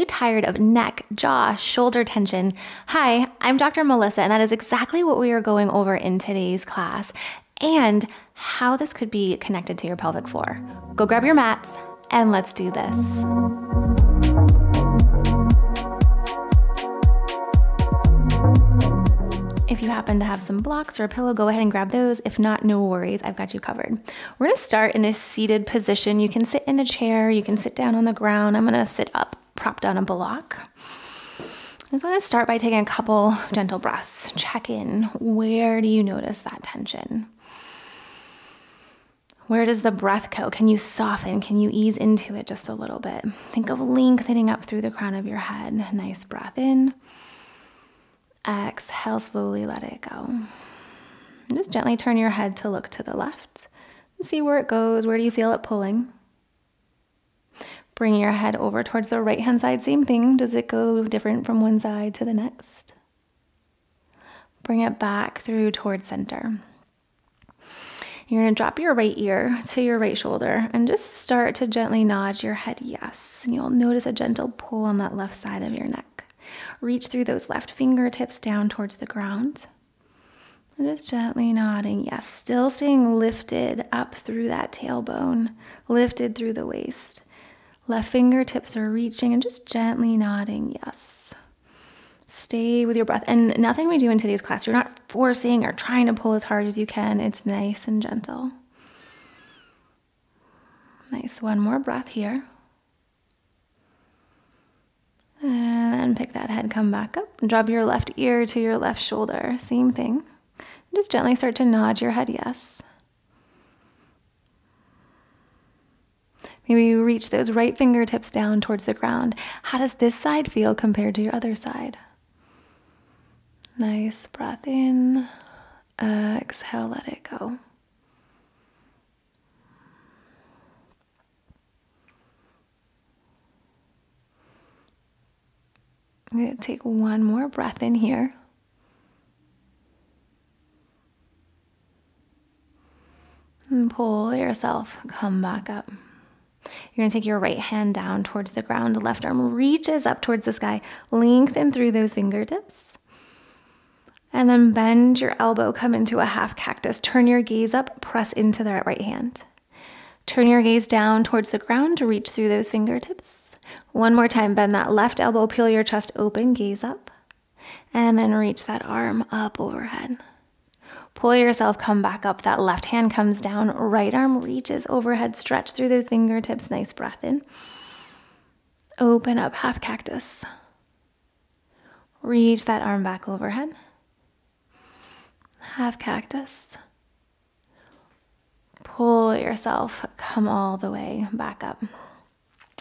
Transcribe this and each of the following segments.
you tired of neck, jaw, shoulder tension? Hi, I'm Dr. Melissa, and that is exactly what we are going over in today's class and how this could be connected to your pelvic floor. Go grab your mats and let's do this. If you happen to have some blocks or a pillow, go ahead and grab those. If not, no worries, I've got you covered. We're gonna start in a seated position. You can sit in a chair, you can sit down on the ground. I'm gonna sit up, propped on a block. I just wanna start by taking a couple gentle breaths. Check in. Where do you notice that tension? Where does the breath go? Can you soften? Can you ease into it just a little bit? Think of lengthening up through the crown of your head. Nice breath in. Exhale, slowly let it go. just gently turn your head to look to the left and see where it goes. Where do you feel it pulling? Bring your head over towards the right hand side. Same thing. Does it go different from one side to the next? Bring it back through towards center. You're going to drop your right ear to your right shoulder and just start to gently nod your head yes. And you'll notice a gentle pull on that left side of your neck. Reach through those left fingertips down towards the ground. And just gently nodding, yes, still staying lifted up through that tailbone, lifted through the waist. Left fingertips are reaching and just gently nodding, yes. Stay with your breath. And nothing we do in today's class, you're not forcing or trying to pull as hard as you can. It's nice and gentle. Nice. One more breath here. And then pick that head, come back up, and drop your left ear to your left shoulder. Same thing. Just gently start to nod your head yes. Maybe you reach those right fingertips down towards the ground. How does this side feel compared to your other side? Nice breath in. exhale, let it go. I'm going to take one more breath in here. And pull yourself, come back up. You're going to take your right hand down towards the ground. Left arm reaches up towards the sky. Lengthen through those fingertips. And then bend your elbow, come into a half cactus. Turn your gaze up, press into the right hand. Turn your gaze down towards the ground to reach through those fingertips. One more time, bend that left elbow, peel your chest open, gaze up, and then reach that arm up overhead. Pull yourself, come back up. That left hand comes down, right arm reaches overhead, stretch through those fingertips. Nice breath in. Open up, half cactus. Reach that arm back overhead. Half cactus. Pull yourself, come all the way back up.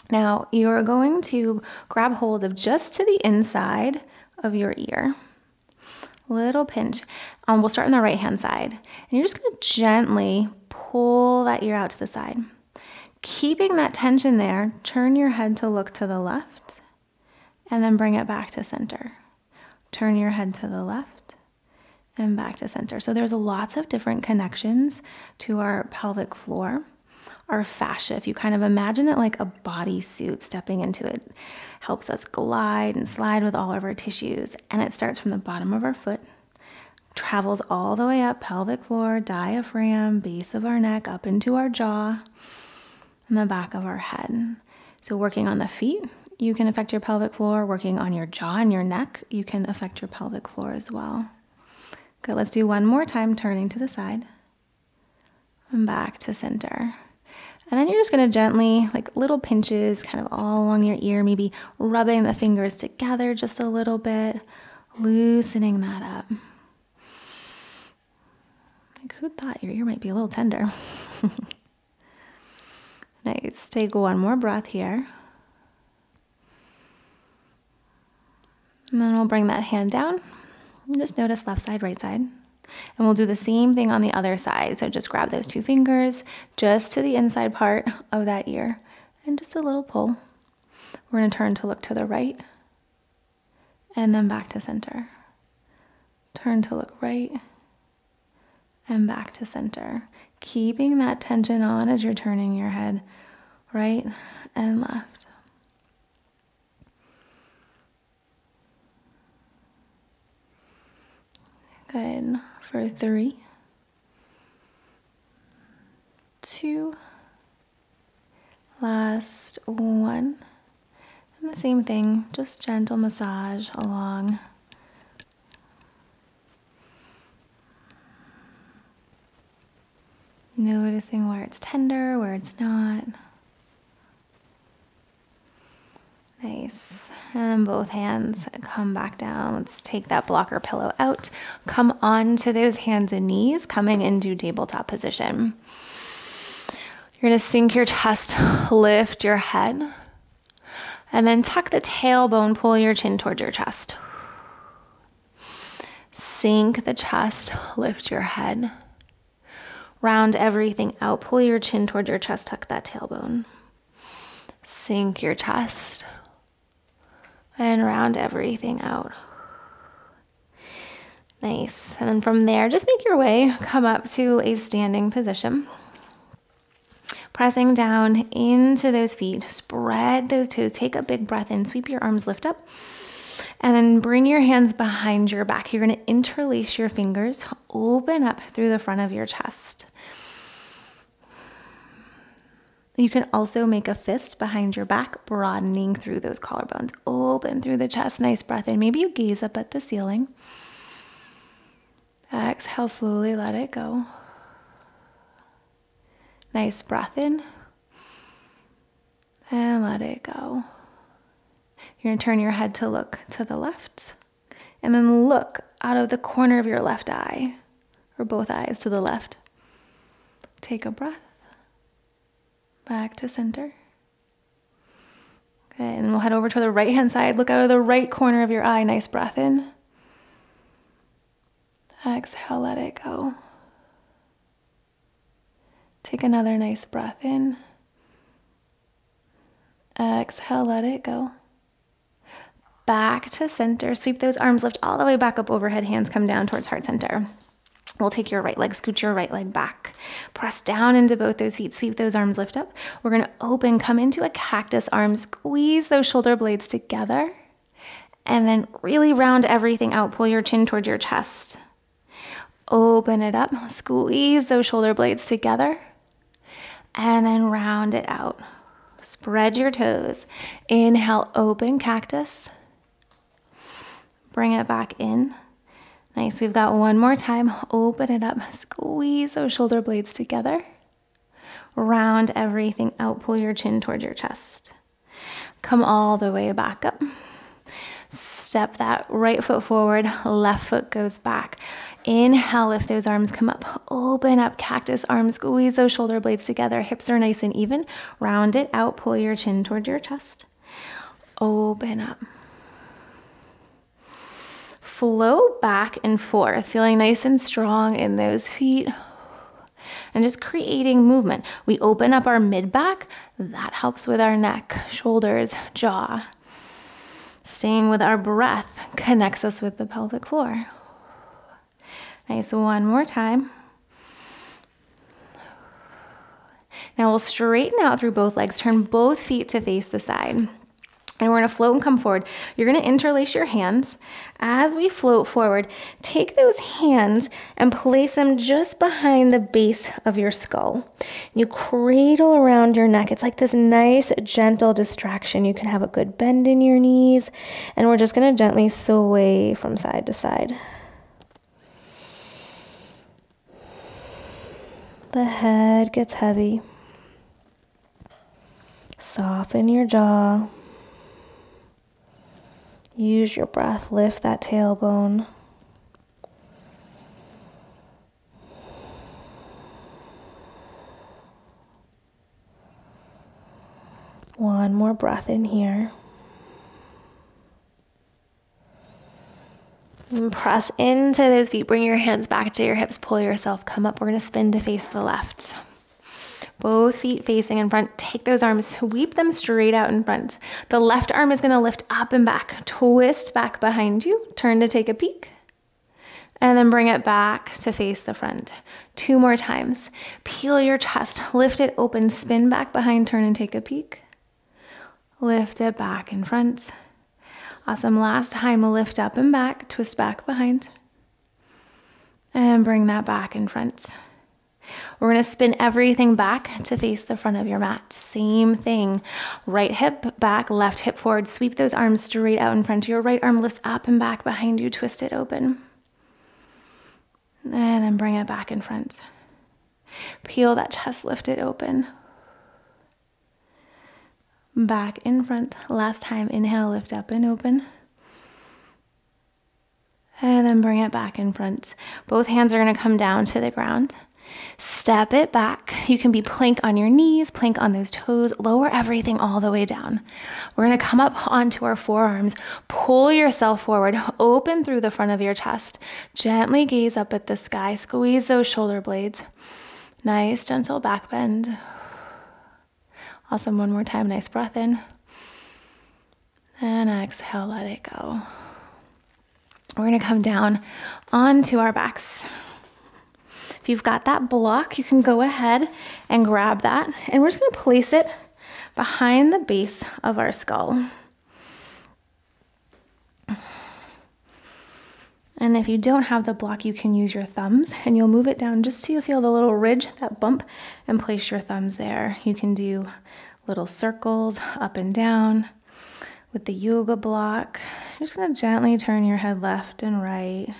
Now you're going to grab hold of just to the inside of your ear. Little pinch. Um, we'll start on the right hand side. And you're just to gently pull that ear out to the side. Keeping that tension there, turn your head to look to the left and then bring it back to center. Turn your head to the left and back to center. So there's lots of different connections to our pelvic floor our fascia. If you kind of imagine it like a bodysuit, stepping into it helps us glide and slide with all of our tissues. And it starts from the bottom of our foot, travels all the way up, pelvic floor, diaphragm, base of our neck, up into our jaw, and the back of our head. So, working on the feet, you can affect your pelvic floor. Working on your jaw and your neck, you can affect your pelvic floor as well. Good, let's do one more time, turning to the side and back to center. And then you're just to gently, like little pinches, kind of all along your ear, maybe rubbing the fingers together just a little bit, loosening that up. Like, who thought your ear might be a little tender? nice. Take one more breath here. And then we'll bring that hand down. And just notice left side, right side. And we'll do the same thing on the other side. So just grab those two fingers just to the inside part of that ear and just a little pull. We're gonna turn to look to the right and then back to center. Turn to look right and back to center. Keeping that tension on as you're turning your head right and left. Good. For three, two, last one. And the same thing, just gentle massage along. Noticing where it's tender, where it's not. Nice. And then both hands come back down. Let's take that blocker pillow out. Come on to those hands and knees, coming into tabletop position. You're going to sink your chest, lift your head, and then tuck the tailbone, pull your chin towards your chest. Sink the chest, lift your head. Round everything out, pull your chin towards your chest, tuck that tailbone. Sink your chest, and round everything out. Nice. And then from there, just make your way, come up to a standing position. Pressing down into those feet, spread those toes, take a big breath in, sweep your arms, lift up, and then bring your hands behind your back. You're gonna interlace your fingers, open up through the front of your chest. You can also make a fist behind your back, broadening through those collarbones. Open through the chest. Nice breath in. Maybe you gaze up at the ceiling. Exhale, slowly let it go. Nice breath in. And let it go. You're going to turn your head to look to the left. And then look out of the corner of your left eye, or both eyes to the left. Take a breath back to center. Okay, and we'll head over to the right hand side. Look out of the right corner of your eye. Nice breath in. Exhale, let it go. Take another nice breath in. Exhale, let it go. Back to center. Sweep those arms, lift all the way back up overhead. Hands come down towards heart center. We'll take your right leg, scoot your right leg back. Press down into both those feet, sweep those arms, lift up. We're gonna open, come into a cactus arm, squeeze those shoulder blades together, and then really round everything out. Pull your chin toward your chest. Open it up, squeeze those shoulder blades together, and then round it out. Spread your toes. Inhale, open cactus. Bring it back in. Nice. We've got one more time. Open it up. Squeeze those shoulder blades together. Round everything out. Pull your chin towards your chest. Come all the way back up. Step that right foot forward, left foot goes back. Inhale, lift those arms, come up, open up, cactus arms, squeeze those shoulder blades together. Hips are nice and even. Round it out, pull your chin towards your chest. Open up flow back and forth, feeling nice and strong in those feet. And just creating movement. We open up our mid back, that helps with our neck, shoulders, jaw. Staying with our breath connects us with the pelvic floor. Nice, one more time. Now we'll straighten out through both legs, turn both feet to face the side. And we're gonna float and come forward. You're gonna interlace your hands. As we float forward, take those hands and place them just behind the base of your skull. You cradle around your neck. It's like this nice, gentle distraction. You can have a good bend in your knees. And we're just gonna gently sway from side to side. The head gets heavy. Soften your jaw. Use your breath, lift that tailbone. One more breath in here. And press into those feet. Bring your hands back to your hips. Pull yourself. Come up. We're going to spin to face the left. Both feet facing in front. Take those arms, sweep them straight out in front. The left arm is gonna lift up and back. Twist back behind you. Turn to take a peek. And then bring it back to face the front. Two more times. Peel your chest, lift it open, spin back behind, turn and take a peek. Lift it back in front. Awesome. Last time, lift up and back, twist back behind. And bring that back in front. We're going to spin everything back to face the front of your mat. Same thing. Right hip back, left hip forward. Sweep those arms straight out in front. Your right arm lifts up and back behind you. Twist it open. And then bring it back in front. Peel that chest, lift it open. Back in front. Last time, inhale, lift up and open. And then bring it back in front. Both hands are going to come down to the ground. Step it back. You can be plank on your knees, plank on those toes, lower everything all the way down. We're gonna come up onto our forearms, pull yourself forward, open through the front of your chest, gently gaze up at the sky, squeeze those shoulder blades. Nice, gentle back bend. Awesome, one more time, nice breath in. And exhale, let it go. We're gonna come down onto our backs. You've got that block, you can go ahead and grab that. And we're just gonna place it behind the base of our skull. And if you don't have the block, you can use your thumbs and you'll move it down just so you feel the little ridge, that bump, and place your thumbs there. You can do little circles up and down with the yoga block. You're just gonna gently turn your head left and right.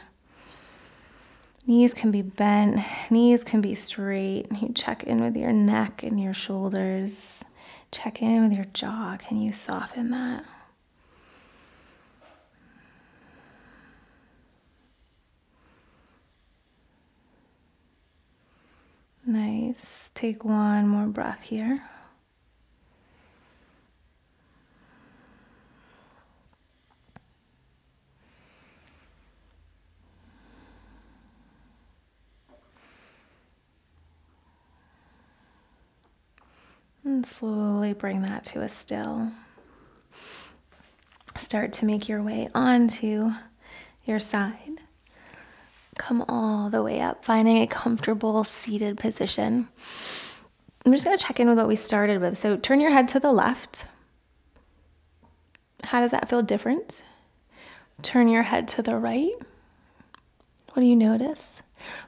Knees can be bent, knees can be straight. You check in with your neck and your shoulders. Check in with your jaw. Can you soften that? Nice. Take one more breath here. Slowly bring that to a still. Start to make your way onto your side. Come all the way up, finding a comfortable seated position. I'm just going to check in with what we started with. So turn your head to the left. How does that feel different? Turn your head to the right. What do you notice?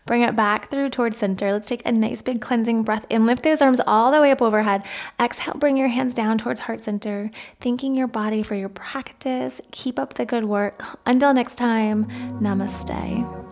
Bring it back through towards center. Let's take a nice big cleansing breath in. Lift those arms all the way up overhead. Exhale, bring your hands down towards heart center, thanking your body for your practice. Keep up the good work. Until next time, namaste.